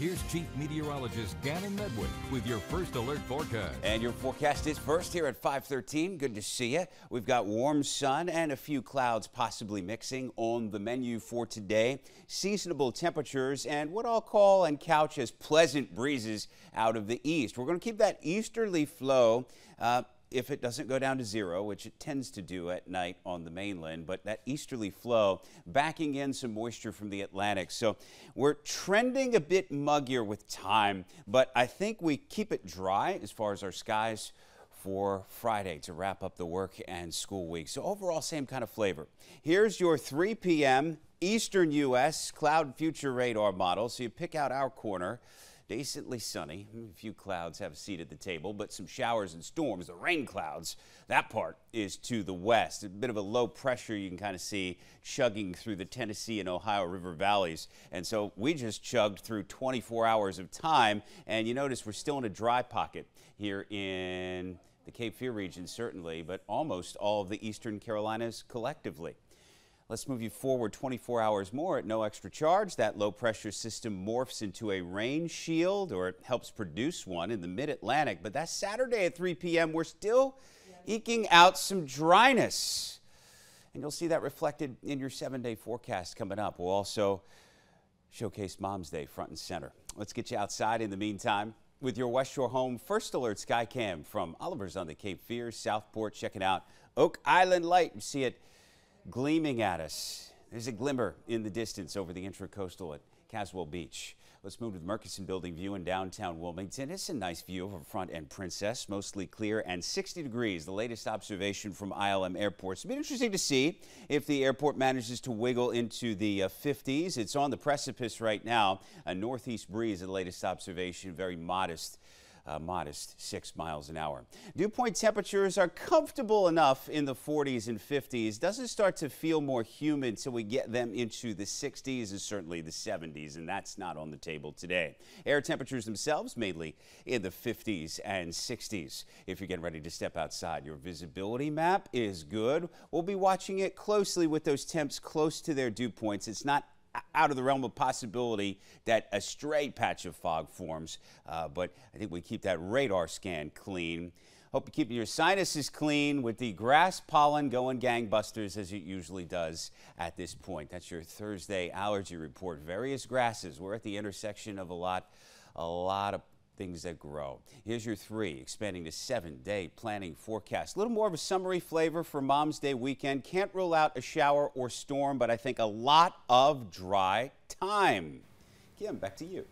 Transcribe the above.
Here's Chief Meteorologist Gannon Medwick with your first alert forecast. And your forecast is first here at 513. Good to see you. We've got warm sun and a few clouds possibly mixing on the menu for today. Seasonable temperatures and what I'll call and couch as pleasant breezes out of the east. We're going to keep that easterly flow. Uh, if it doesn't go down to zero, which it tends to do at night on the mainland, but that easterly flow backing in some moisture from the Atlantic. So we're trending a bit muggier with time, but I think we keep it dry as far as our skies for Friday to wrap up the work and school week. So overall, same kind of flavor. Here's your 3 p.m. Eastern U.S. cloud future radar model. So you pick out our corner decently sunny. A few clouds have a seat at the table, but some showers and storms, the rain clouds, that part is to the west. A bit of a low pressure you can kind of see chugging through the Tennessee and Ohio River valleys. And so we just chugged through 24 hours of time, and you notice we're still in a dry pocket here in the Cape Fear region, certainly, but almost all of the eastern Carolinas collectively. Let's move you forward 24 hours more at no extra charge. That low pressure system morphs into a rain shield or it helps produce one in the mid Atlantic. But that's Saturday at 3 p.m. We're still eking out some dryness. And you'll see that reflected in your seven day forecast coming up. We'll also showcase Mom's Day front and center. Let's get you outside in the meantime with your West Shore Home First Alert Skycam from Oliver's on the Cape Fear, Southport. Checking out Oak Island Light. You see it gleaming at us. There's a glimmer in the distance over the intracoastal at Caswell Beach. Let's move to the Murchison Building view in downtown Wilmington. It's a nice view of front and Princess, mostly clear and 60 degrees. The latest observation from ILM Airport. It's been interesting to see if the airport manages to wiggle into the uh, 50s. It's on the precipice right now. A northeast breeze, the latest observation, very modest uh, modest 6 miles an hour. Dew point temperatures are comfortable enough in the 40s and 50s. Doesn't start to feel more humid until we get them into the 60s and certainly the 70s, and that's not on the table today. Air temperatures themselves mainly in the 50s and 60s. If you're getting ready to step outside, your visibility map is good. We'll be watching it closely with those temps close to their dew points. It's not out of the realm of possibility that a stray patch of fog forms, uh, but I think we keep that radar scan clean. Hope you keep your sinuses clean with the grass pollen going gangbusters as it usually does at this point. That's your Thursday allergy report. Various grasses. We're at the intersection of a lot, a lot of things that grow. Here's your three, expanding to seven day planning forecast. A little more of a summery flavor for Mom's Day weekend. Can't rule out a shower or storm, but I think a lot of dry time. Kim, back to you.